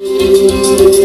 Thank